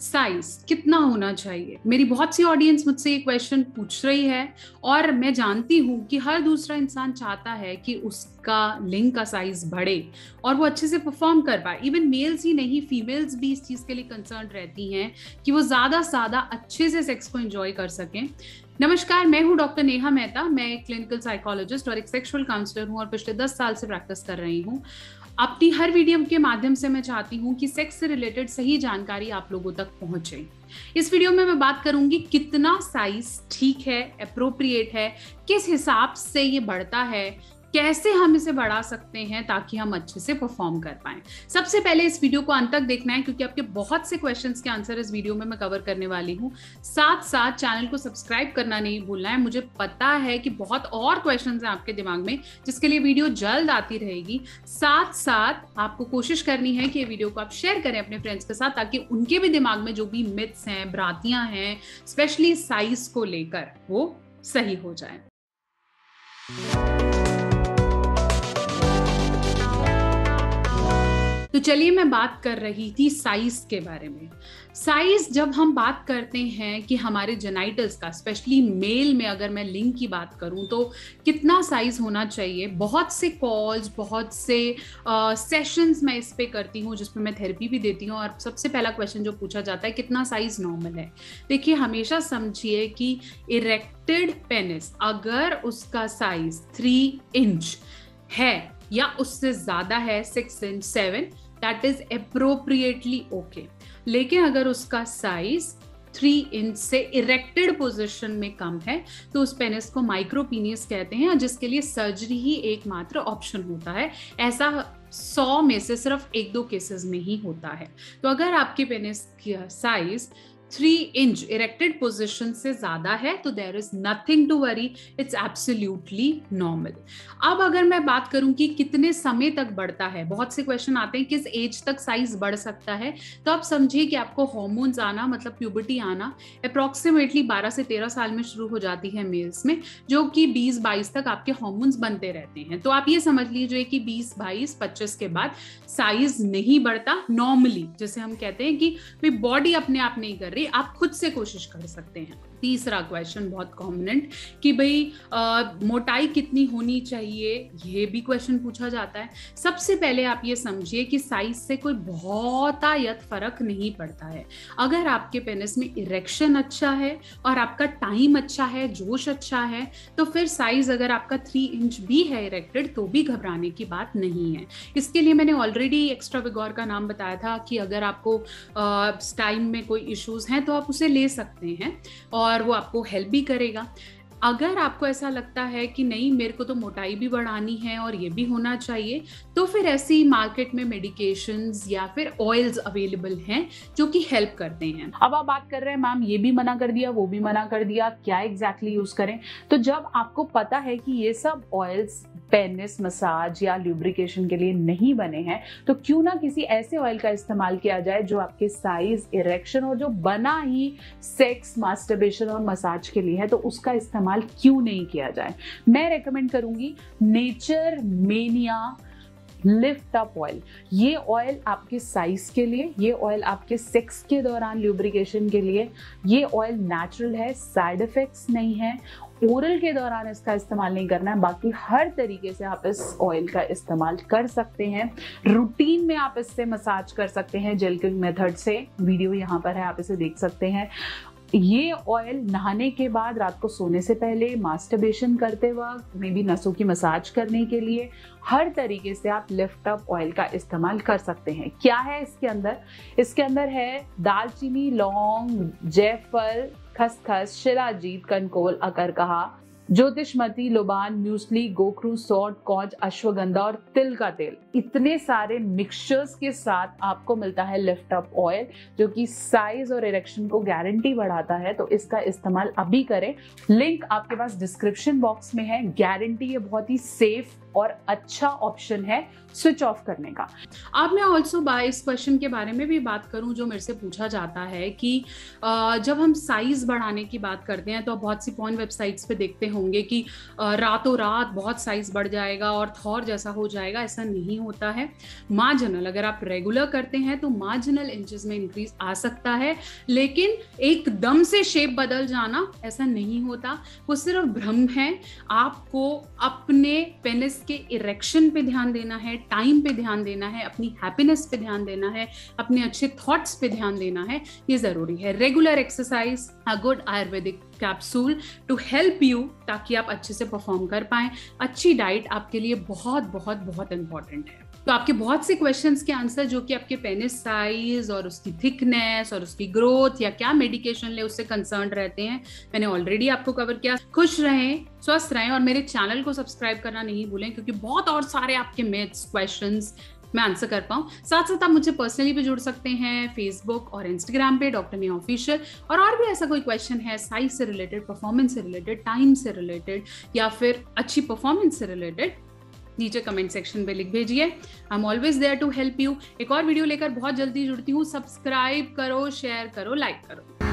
Size कितना होना चाहिए? मेरी बहुत सी ऑडियंस मुझसे ये क्वेश्चन पूछ रही है और मैं जानती हूँ कि हर दूसरा इंसान चाहता है कि उसका लिंग का साइज़ बढ़े और वो अच्छे से परफॉर्म कर पाए। इवन मेल्स ही नहीं फीमेल्स भी इस चीज़ के लिए कंसर्न रहती हैं कि वो ज़्यादा से ज़्यादा अच्छे से सेक्स को इंजॉय कर सकें। नमस्कार, मैं हूँ डॉक्टर नेहा मेहता। मैं एक क्लिनिकल साइकोलॉजिस्ट और एक सेक्सुअल काउंसलर हूँ और पिछले दस साल से प्रैक्टिस कर रही हूँ। अपनी हर वीडियो के माध्यम से मैं चाहती हूँ कि सेक्स से रिलेटेड सही जानकारी आप लोगों तक पहुँचे। इस वीडियो में मैं बात करूँगी कितना साइज़ ठीक है अप्रोप्रिएट है, किस हिसाब से ये बढ़ता है कैसे हम इसे बढ़ा सकते हैं ताकि हम अच्छे से परफॉर्म कर पाए? सबसे पहले इस वीडियो को अंत तक देखना है, क्योंकि आपके बहुत से क्वेश्चन के आंसर इस वीडियो में मैं कवर करने वाली हूँ। साथ साथ चैनल को सब्सक्राइब करना नहीं भूलना है। मुझे पता है कि बहुत और क्वेश्चन है आपके दिमाग में, जिसके लिए वीडियो जल्द आती रहेगी। साथ साथ आपको कोशिश करनी है कि ये वीडियो को आप शेयर करें अपने फ्रेंड्स के साथ, ताकि उनके भी दिमाग में जो भी मिथ्स हैं, भ्रांतियाँ हैं स्पेशली साइज़ को लेकर वो सही हो जाए। तो चलिए मैं बात कर रही थी साइज़ के बारे में। साइज़ जब हम बात करते हैं कि हमारे जेनाइटल्स का स्पेशली मेल में अगर मैं लिंग की बात करूँ तो कितना साइज़ होना चाहिए? बहुत से कॉल्स बहुत से सेशंस uh, मैं इस पे करती हूँ जिसपे मैं थेरेपी भी देती हूँ। और सबसे पहला क्वेश्चन जो पूछा जाता है कितना साइज़ नॉर्मल है? देखिए हमेशा समझिए कि इरेक्टेड पेनिस अगर उसका साइज़ थ्री इंच है या उससे ज़्यादा है six inch seven that is appropriately okay लेकिन अगर उसका साइज़ थ्री इंच से इरेक्टेड पोजिशन में कम है तो उस पेनिस को माइक्रोपीनियस कहते हैं जिसके लिए सर्जरी ही एकमात्र ऑप्शन होता है, ऐसा सौ में से सिर्फ़ एक दो केसेस में ही होता है। तो अगर आपके पेनिस का size three inch erected position से ज़्यादा है तो there is nothing to worry it's absolutely normal अब अगर मैं बात करूँ कि कितने समय तक बढ़ता है, बहुत से क्वेश्चन आते हैं, किस एज तक साइज़ बढ़ सकता है तो आप समझिए कि आपको हॉर्मोन्स आना मतलब प्यूबर्टी आना अप्रोक्सीमेटली 12 से 13 साल में शुरू हो जाती है मेल्स में, जो कि 20-22 तक आपके हॉर्मोन्स बनते रहते हैं। तो आप ये समझ लीजिए कि 20 22 25 के बाद साइज़ नहीं बढ़ता नॉर्मली जैसे हम कहते हैं कि बॉडी अपने आप नहीं कर रही रही आप खुद से कोशिश कर सकते हैं। तीसरा क्वेश्चन बहुत कॉमनेंट कि भाई मोटाई कितनी होनी चाहिए, ये भी क्वेश्चन पूछा जाता है। सबसे पहले आप ये समझिए कि साइज़ से कोई बहुत आयत फ़र्क नहीं पड़ता है। अगर आपके पेनिस में इरेक्शन अच्छा है और आपका टाइम अच्छा है, जोश अच्छा है तो फिर साइज़ अगर आपका थ्री इंच भी है इरेक्टेड तो भी घबराने की बात नहीं है। इसके लिए मैंने ऑलरेडी एक्स्ट्रा विगोर का नाम बताया था कि अगर आपको टाइम में कोई इश्यूज़ हैं तो आप उसे ले सकते हैं और वो आपको हेल्प भी करेगा। अगर आपको ऐसा लगता है कि नहीं, मेरे को तो मोटाई भी बढ़ानी है और ये भी होना चाहिए तो फिर ऐसी मार्केट में मेडिकेशन या फिर ऑयल्स अवेलेबल हैं जो कि हेल्प करते हैं। अब आप बात कर रहे हैं, मैम, ये भी मना कर दिया, वो भी मना कर दिया, क्या एग्जैक्टली exactly यूज़ करें? तो जब आपको पता है कि ये सब ऑयल्स पेनिस, मसाज या ल्यूब्रिकेशन के लिए नहीं बने हैं तो क्यों ना किसी ऐसे ऑयल का इस्तेमाल किया जाए जो आपके साइज़ इरेक्शन और जो बना ही सेक्स मास्टरबेशन और मसाज के लिए है तो उसका इस्तेमाल क्यों नहीं किया जाए? मैं रेकमेंड करूँगी nature mania lift up oil ये ऑयल आपके साइज़ के लिए, ये ऑयल आपके सेक्स के दौरान ल्यूब्रिकेशन के लिए, ये ऑयल नेचुरल है साइड इफेक्ट्स नहीं है ओरल के दौरान इसका इस्तेमाल नहीं करना है, बाकी हर तरीके से आप इस ऑयल का इस्तेमाल कर सकते हैं। रूटीन में आप इससे मसाज कर सकते हैं जेलकिंग मेथड से। वीडियो यहाँ पर है, आप इसे देख सकते हैं। ये ऑयल नहाने के बाद, रात को सोने से पहले मास्टरबेशन करते वक्त, मे बी नसों की मसाज करने के लिए हर तरीके से आप लिफ्ट अप ऑयल का इस्तेमाल कर सकते हैं। क्या है इसके अंदर? इसके अंदर है दालचीनी, लौंग जयफल खसखस, शिलाजीत कनकोल अकर कहा ज्योतिषमती, लोबान, म्यूसली, गोखरू सॉट कॉज, अश्वगंधा और तिल का तेल। इतने सारे मिक्सचर्स के साथ आपको मिलता है लिफ्ट अप ऑयल जो कि साइज़ और इरेक्शन को गारंटी बढ़ाता है तो इसका इस्तेमाल अभी करें। लिंक आपके पास डिस्क्रिप्शन बॉक्स में है। गारंटी ये बहुत ही सेफ़ और अच्छा ऑप्शन है स्विच ऑफ़ करने का। अब मैं ऑल्सो इस क्वेश्चन के बारे में भी बात करूँ जो मेरे से पूछा जाता है कि जब हम साइज़ बढ़ाने की बात करते हैं तो बहुत सी पॉइंट वेबसाइट्स पे देखते होंगे कि रातों रात बहुत साइज़ बढ़ जाएगा और थॉर जैसा हो जाएगा, ऐसा नहीं होता है। मार्जिनल अगर आप रेगुलर करते हैं तो मार्जिनल इंचेस में इंक्रीज आ सकता है, लेकिन एकदम से शेप बदल जाना ऐसा नहीं होता। वो सिर्फ़ भ्रम है। आपको अपने पेनिस के इरेक्शन पे ध्यान देना है टाइम पे ध्यान देना है, अपनी हैप्पीनेस पे ध्यान देना है, अपने अच्छे थॉट्स पे ध्यान देना है, ये ज़रूरी है। Regular exercise a good Ayurvedic capsule to help you ताकि आप अच्छे से परफॉर्म कर पाए। अच्छी डाइट आपके लिए बहुत बहुत बहुत इंपॉर्टेंट है। तो आपके बहुत से क्वेश्चंस के आंसर जो कि आपके पेनिस साइज़ और उसकी थिकनेस और उसकी ग्रोथ या क्या मेडिकेशन ले उससे कंसर्न रहते हैं, मैंने ऑलरेडी आपको कवर किया। खुश रहें, स्वस्थ रहें और मेरे चैनल को सब्सक्राइब करना नहीं भूलें, क्योंकि बहुत और सारे आपके मेथ्स क्वेश्चन मैं आंसर कर पाऊँ। साथ साथ आप मुझे पर्सनली भी जुड़ सकते हैं फेसबुक और इंस्टाग्राम पे डॉक्टर ने ऑफिशियल और और भी ऐसा कोई क्वेश्चन है साइज़ से रिलेटेड परफॉर्मेंस से रिलेटेड टाइम से रिलेटेड या फिर अच्छी परफॉर्मेंस से रिलेटेड नीचे कमेंट सेक्शन पे लिख भेजिए। I am always there to help you एक और वीडियो लेकर बहुत जल्दी जुड़ती हूँ। सब्सक्राइब करो शेयर करो लाइक करो।